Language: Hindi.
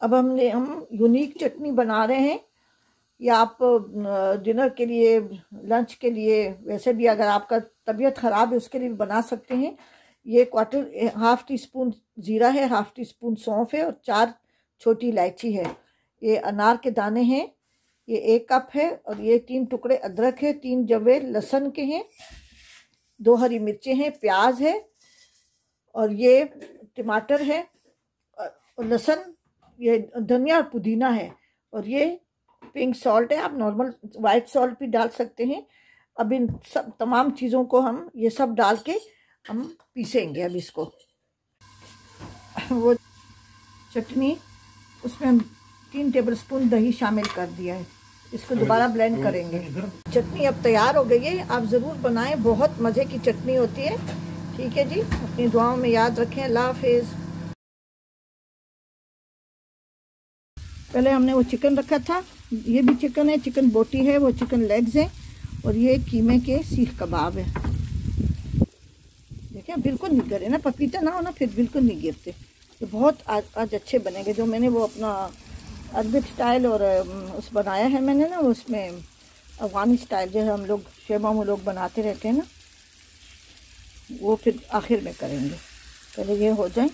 अब हमने, हम यूनिक चटनी बना रहे हैं। या आप डिनर के लिए लंच के लिए, वैसे भी अगर आपका तबीयत ख़राब है, उसके लिए भी बना सकते हैं। ये क्वार्टर हाफ़ टी स्पून ज़ीरा है हाफ़ टी स्पून सौंफ है और चार छोटी इलायची है। ये अनार के दाने हैं, ये एक कप है और ये तीन टुकड़े अदरक है, तीन जवे लहसन के हैं। दो हरी मिर्चें हैं, प्याज है और ये टमाटर है लहसन, ये धनिया और पुदीना है और ये पिंक सॉल्ट है। आप नॉर्मल वाइट सॉल्ट भी डाल सकते हैं। अब इन सब तमाम चीज़ों को हम, ये सब डाल के हम पीसेंगे अब इसको। वो चटनी, उसमें हम तीन टेबल स्पून दही शामिल कर दिया है। इसको दोबारा ब्लेंड करेंगे। चटनी अब तैयार हो गई है। आप ज़रूर बनाएँ। बहुत मज़े की चटनी होती है। ठीक है जी? अपनी दुआओं में याद रखें। अल्लाह हाफिज़। पहले हमने वो चिकन रखा था। ये भी चिकन है। चिकन बोटी है। वो चिकन लेग्स है। और ये कीमे के सीख कबाब है। देखिए बिल्कुल नहीं गिरे ना। पपीता ना हो ना फिर बिल्कुल नहीं गिरते। तो बहुत आज आज अच्छे बनेंगे। जो मैंने वो अपना अरबिक स्टाइल और उस बनाया है मैंने ना, उसमें अफगानी स्टाइल जो है, हम लोग शेमा में लोग बनाते रहते हैं ना, वो फिर आखिर में करेंगे। पहले ये हो जाए।